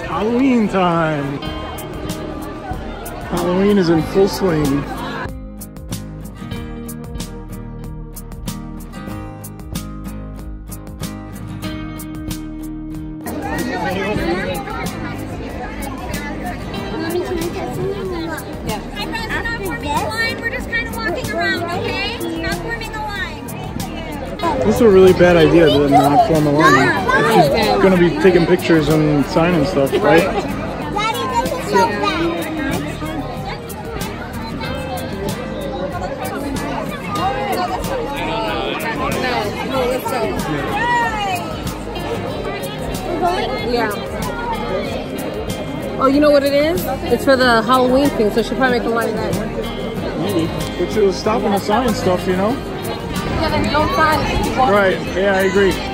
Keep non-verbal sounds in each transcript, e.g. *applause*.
Halloween time. Halloween is in full swing. Is a really bad idea to not form a line. If she's gonna be taking pictures and signing stuff, right? Daddy, this is so bad. Yeah. Oh, you know what it is? It's for the Halloween thing, so she'll probably make a line of that. Maybe. But she was stopping the sign stuff, you know? Right. Yeah, I agree.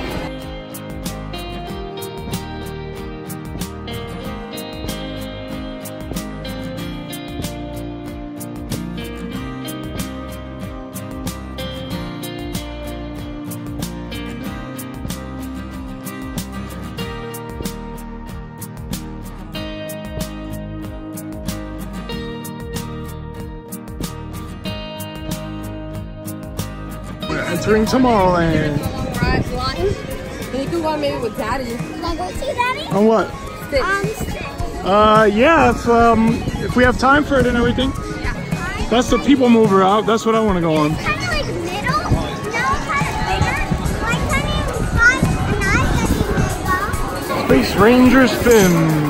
Entering Tomorrowland. Right, blind. You can go maybe with daddy. Can I go see Daddy? On what? Six. Um, Uh, yeah, if um, if we have time for it and everything. That's the people mover out. That's what I want to go on. kind of like middle. Now it's kind of bigger. Like kind of five and nine. That you Space Ranger spin.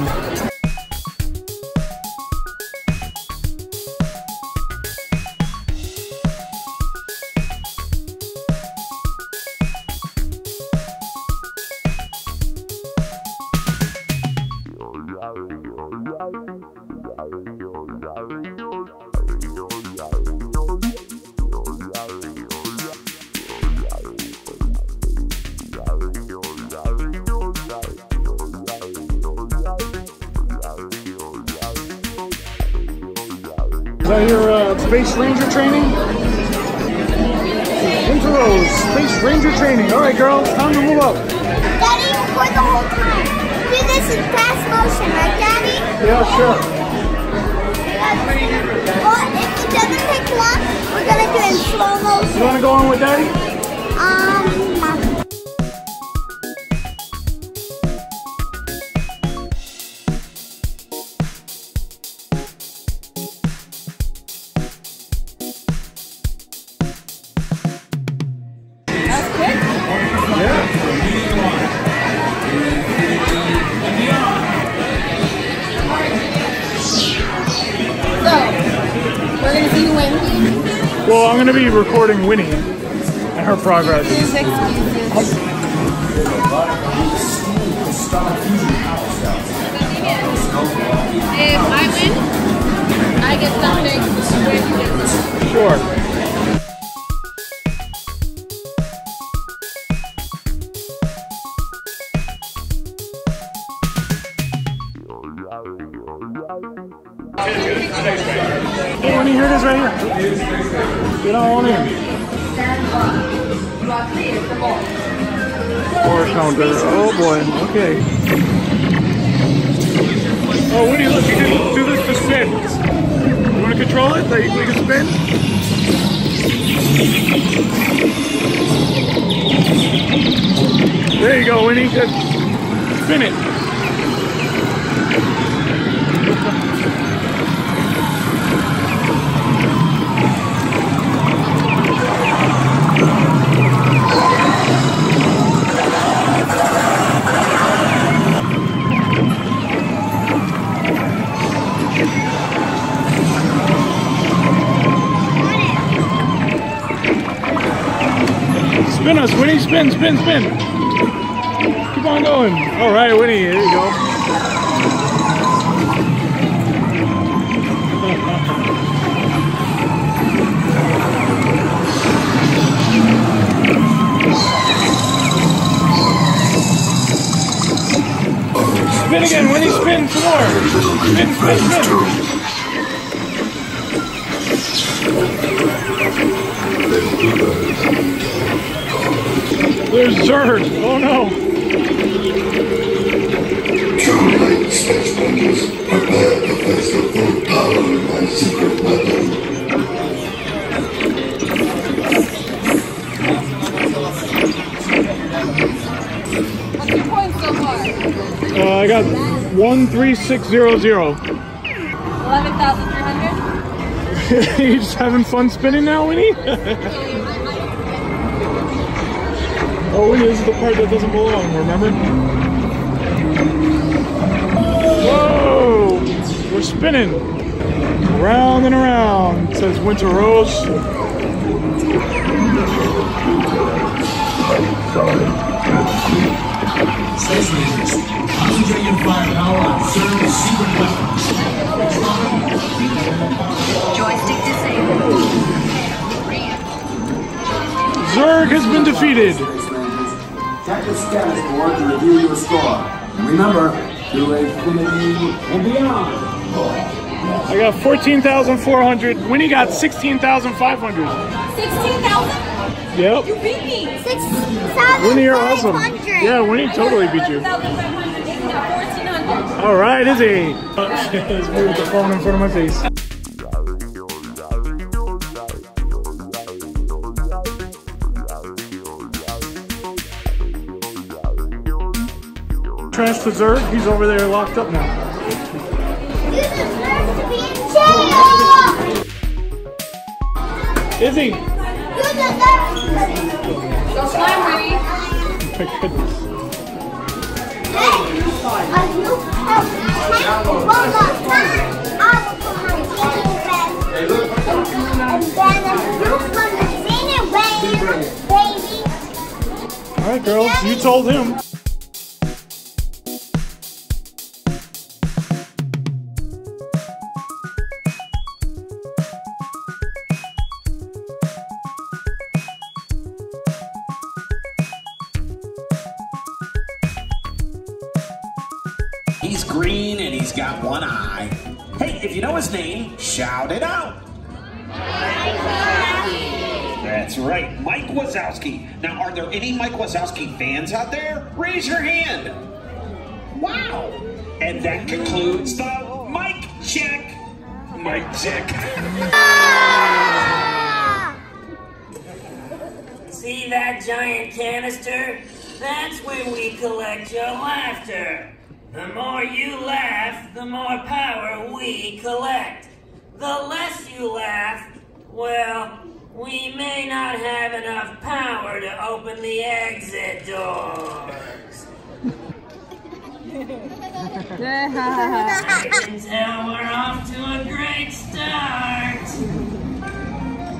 Is that your uh, Space Ranger training? Interrose, Space Ranger training. All right, girl, time to move up. Daddy, for the whole time. Do this in fast motion, right, Daddy? Yeah, sure. Or if it doesn't take long, we're gonna do it in slow motion. You want to go on with Daddy? Um, Wynnie, here it is right here. Get on in. Four counter. Oh boy. Okay. Oh, Wynnie, look, you can do this to spin. You want to control it? Like, we can spin? There you go, Wynnie. Good. Spin it. Wynnie. Spin, spin, spin. Keep on going. All right, Wynnie. There you go. Spin again, Wynnie. Spin some more. Spin, spin, spin. berserk. Oh no. True light space rangers, prepare to face the full power of my secret weapon. Uh, I got 13600. 11,300? *laughs* you just having fun spinning now, Wynnie? *laughs* oh, Wynnie, this is the part that doesn't belong, remember? Whoa! We're spinning. Round and around, says Winter Rose. Associates, concentrate your firepower on certain secret weapons. Joystick disabled. Zurg has been defeated. Check the status board to review your score. And remember, to infinity and beyond. I got 14,400. Wynnie got 16,500. 16,000? Yep. You beat me. Six thousand Wynnie, you're awesome. Yeah, Wynnie totally beat you. 11,500. Izzie got 1,400. All right, Izzie. Let's move the phone in front of my face. Trash Zurg. He's over there locked up now. Deserve to Go slime. My goodness. All right, girls. You told him. Wazowski fans out there? Raise your hand. Wow. And that concludes the mic check. Mic check. *laughs* See that giant canister? That's where we collect your laughter. The more you laugh, the more power we collect. The less you laugh, well, we may not have enough power to open the exit doors. I can tell we're off to a great start.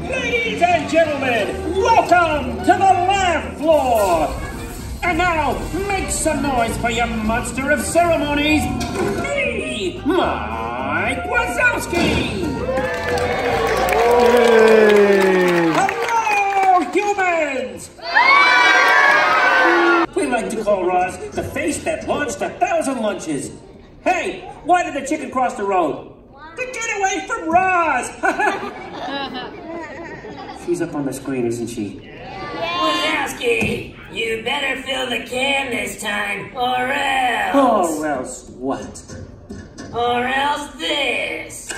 Ladies and gentlemen, welcome to the laugh floor. And now, make some noise for your monster of ceremonies, lunches. Hey, why did the chicken cross the road? To get away from Roz! *laughs* She's up on the screen, isn't she? Wazowski, you better fill the can this time, or else. Or else what? Or else this.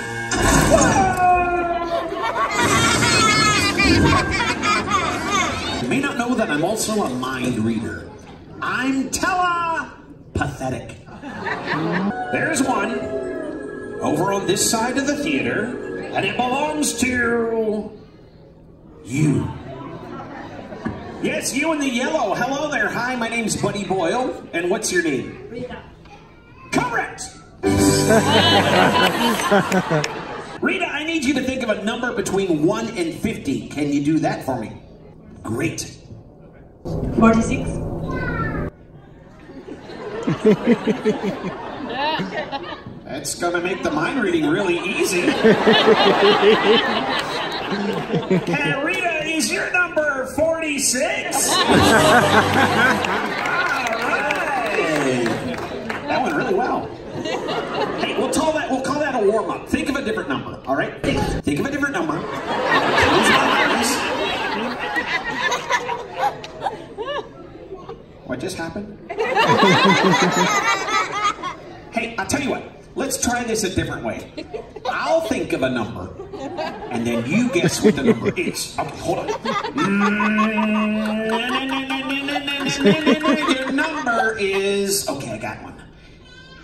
You may not know that I'm also a mind reader. I'm telepathetic. *laughs* There's one over on this side of the theater, and it belongs to you. Yes, you in the yellow. Hello there. Hi, my name's Buddy Boyle. And what's your name? Rita. Correct. *laughs* Rita, I need you to think of a number between 1 and 50. Can you do that for me? Great. 46. That's gonna make the mind reading really easy. and Rita, is your number 46? *laughs* All right. That went really well. Hey, we'll call that we'll call that a warm up. Think of a different number, all right? Think, think of a different number. Close your eyes. What just happened? *laughs* Hey, I'll tell you what. Let's try this a different way. I'll think of a number, and then you guess what the number is. Okay, hold on. and, and your number is. Okay, I got one.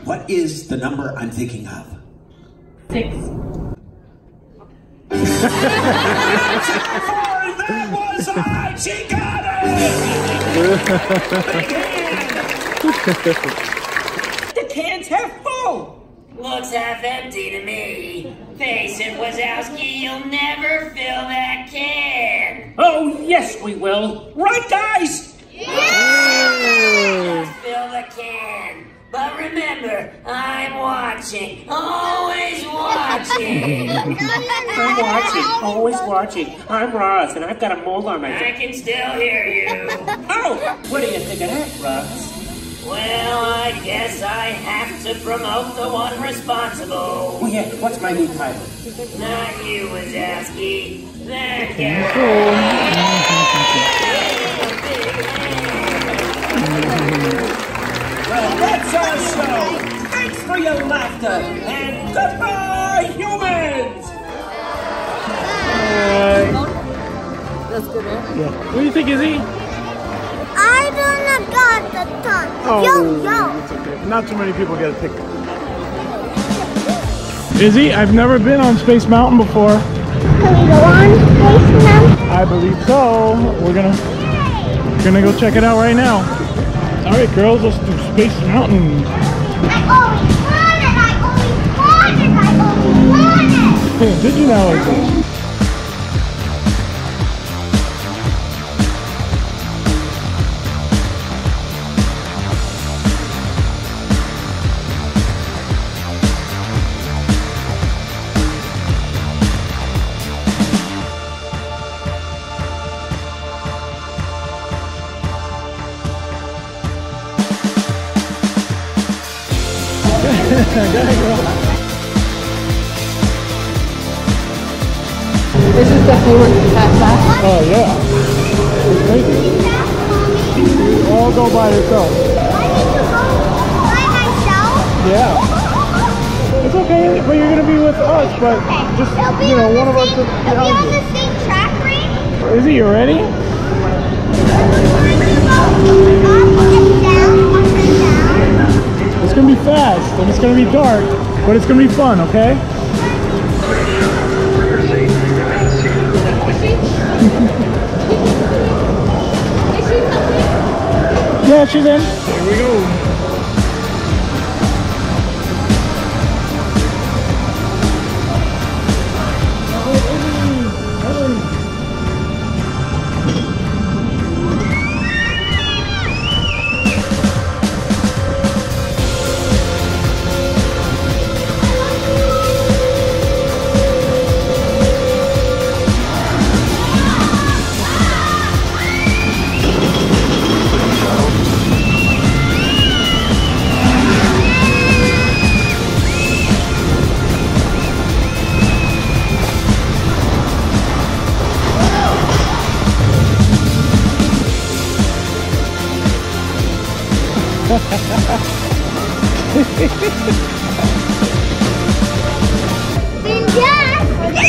What is the number I'm thinking of? Six. That was I. She got it. The can's half full. Looks half empty to me. Face it, Wazowski, you'll never fill that can. Oh, yes, we will. Right, guys? Just fill the can. But remember, I'm watching. Always watching. *laughs* I'm watching, always watching. I'm Roz, and I've got a mole on my I can still hear you. Oh, what do you think of that, Roz? Well, I guess I have to promote the one responsible. Oh, yeah, what's my new title? Not you, Wazowski. That guy. Well, that's. Thanks for your laughter, and goodbye, humans! Bye. That's good, right? Yeah. What do you think, Izzie? I don't have got the ton. Oh, Yo, yo. Oh, it's okay. Not too many people get a ticket. Izzie, I've never been on Space Mountain before. Can we go on Space Mountain? I believe so. We're gonna we're gonna go check it out right now. All right, girls, let's do Space Mountain. I always wanted, I always wanted, I always wanted. Did you know? Izzie? This is definitely worth the. Oh yeah. It's crazy. All go by themselves. I need to go by myself. Yeah. It's okay, but you're gonna be with us, but just you know, on one of us same, is it'll be on the same track, right? you. Izzie, you ready? Gonna be fast and it's gonna be dark, but it's gonna be fun, okay? *laughs* Yeah, she's in. Here we go.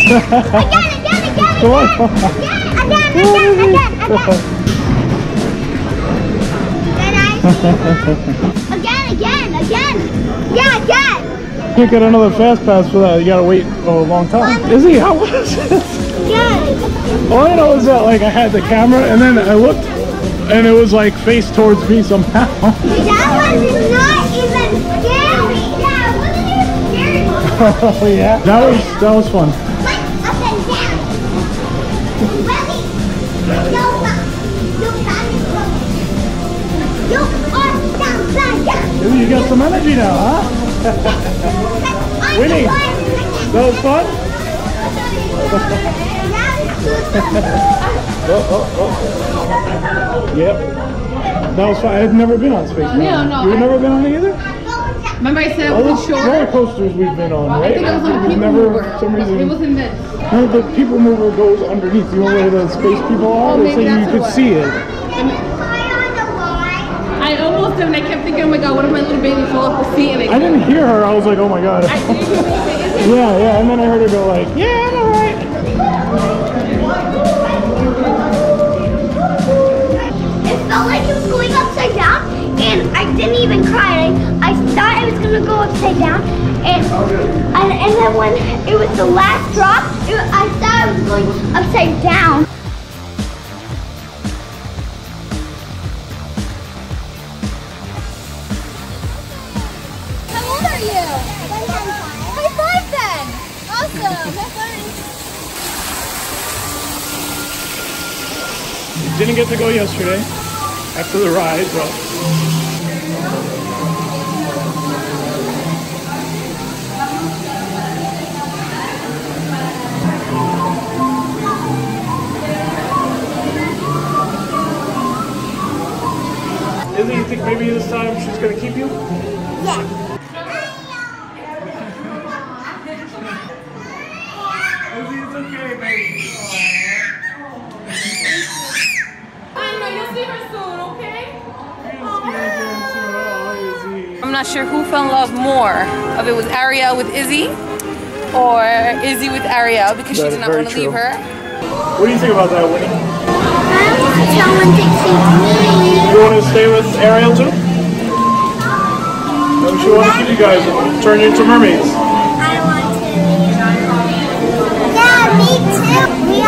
Again, again, again, Come on. again, again, again, again, again. Then I again, again, again. Yeah, again. Can't get another fast pass for that. You gotta wait a long time. Izzie, how was it? Again. All I know is that like I had the camera and then I looked and it was like face towards me somehow. *laughs* That was not even scary. Yeah, wasn't even scary. oh *laughs* yeah, that was that was fun. You are. Izzie, you got some energy now, huh? I'm *laughs* Wynnie. the one. That was fun. *laughs* Oh, oh, oh. Yep. That was fun. I've never been on Space Mountain. Yeah, no, You've I- never been on it either? Remember I said All it the was short? roller coasters we've been on, I right? think it was on We've People never, Mover. some reason, It wasn't this. No, the people mover goes underneath. You know where the space people are? Oh, They maybe say you could see it. I almost did, and I kept thinking, oh my god, what if my little baby fall off the seat? And I, I didn't hear her. I was like, oh my god. I did. Is it? *laughs* yeah, yeah. And then I heard her go like, yeah, I'm alright. It felt like it was going upside down, and I didn't even cry. I, I thought it was gonna go upside down, and and, and then when it was the last drop, it, I thought it was going upside down. Get to go yesterday after the ride, but Izzie, you think maybe this time she's gonna keep you? Yeah. Izzie, it's okay, baby. I know you'll see her soon, okay? Oh, Izzie. I'm not sure who fell in love more. If it was Ariel with Izzie or Izzie with Ariel because she did not want to leave her. What do you think about that, Wynnie? Someone to keep me. You want to stay with Ariel too? Maybe she want to keep you guys and turn you into mermaids. I want to. Yeah, me too. We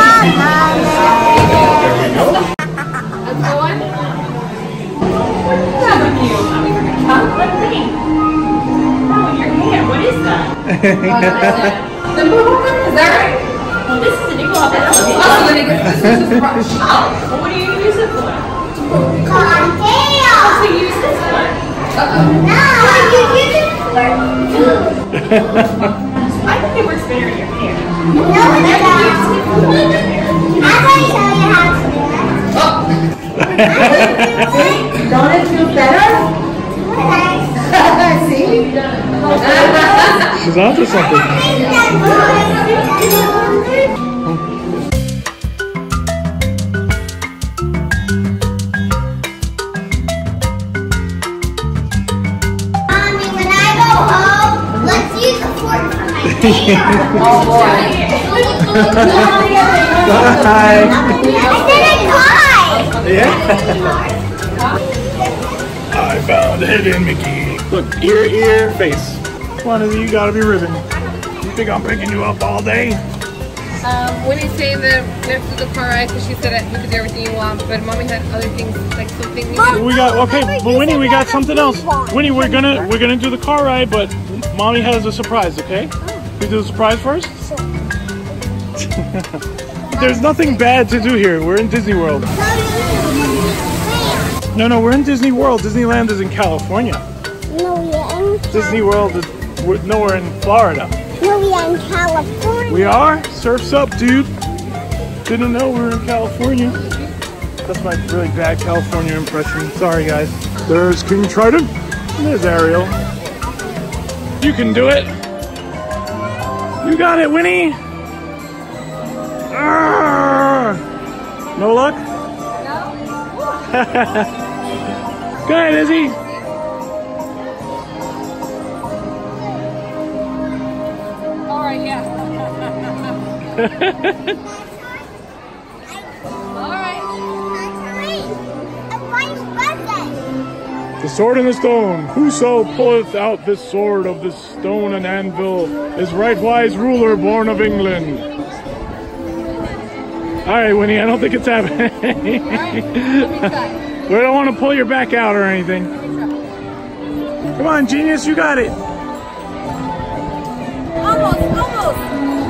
all love Is that right? Well, this is a nickel. Oh, the nickel. This is just a brush. Oh, well, what do you use it for? Cottontail. To use this *laughs* one. No, What you use it for. I think it works better in your hair. No, it doesn't. I'm going to show you how to do it. Oh. Don't it feel better? For my hair. Oh boy. Hi. I said I cried. Yeah. I found hidden Mickey. Look, ear, ear, face. Come on, Izzie, you gotta be ribbon. You think I'm picking you up all day? Um, Wynnie's saying that we have to do the car ride because she said that you could do everything you want, but mommy had other things like something. We got okay, but Wynnie, we got something else. Wynnie, we're gonna we're gonna do the car ride, but mommy has a surprise. Okay? We do the surprise first. *laughs* There's nothing bad to do here. We're in Disney World. No, no, we're in Disney World. Disneyland is in California. No, we are in, Disney World is we're nowhere in Florida. no, we are in California. We are? Surf's up, dude. Didn't know we were in California. That's my really bad California impression. Sorry, guys. There's King Triton. There's Ariel. You can do it. You got it, Wynnie. Arrgh. No luck? No. *laughs* Go ahead, Izzie. The sword and the stone. Whoso pulleth out this sword of this stone and anvil is rightwise ruler born of England. All right, Wynnie, I don't think it's happening. *laughs* we don't want to pull your back out or anything. Come on, genius, you got it. Almost, almost.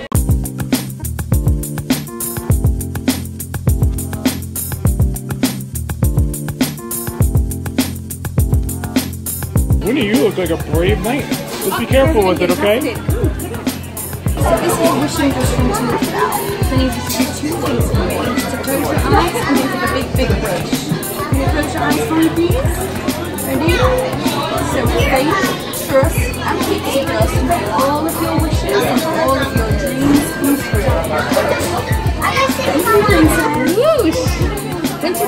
Wynnie, you look like a brave knight. Just be careful with it, okay? So this is wishing just from two to now. So you to do two things for me. To close your eyes and think of a big, big wish. Can you close your eyes for me, please? Ready? So faith, trust, and pixie dust to make all of your wishes and all of your dreams come true. Thank you. Whoosh!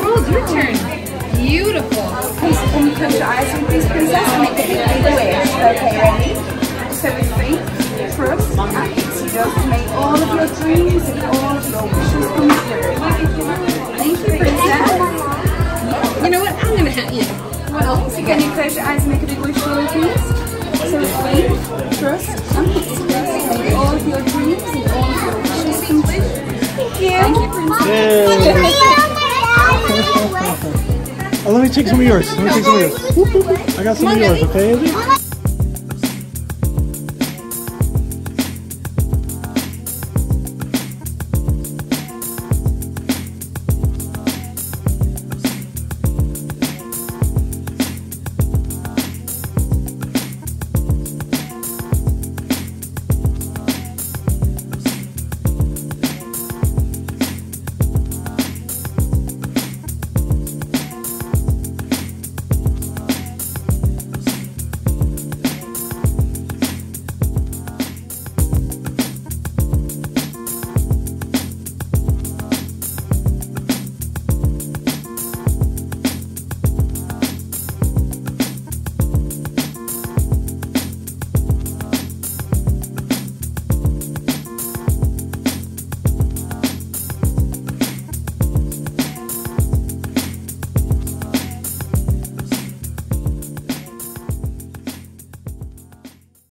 Rose, your turn. Beautiful. Please, can you close your eyes me, please, Princess, and make a big, wish. Okay, ready? So with faith, trust, and pixie dust to make all of your dreams and all of your wishes come true. Thank you, Princess. You know what? I'm gonna have you. Well, so can you close your eyes and make a big wish for me, please? So with faith, trust, and pixie dust to make all of your dreams and all of your wishes come true. Thank you. Thank you, Princess. Me take some of yours. Let me take some of yours. I got some of yours, okay, Izzie?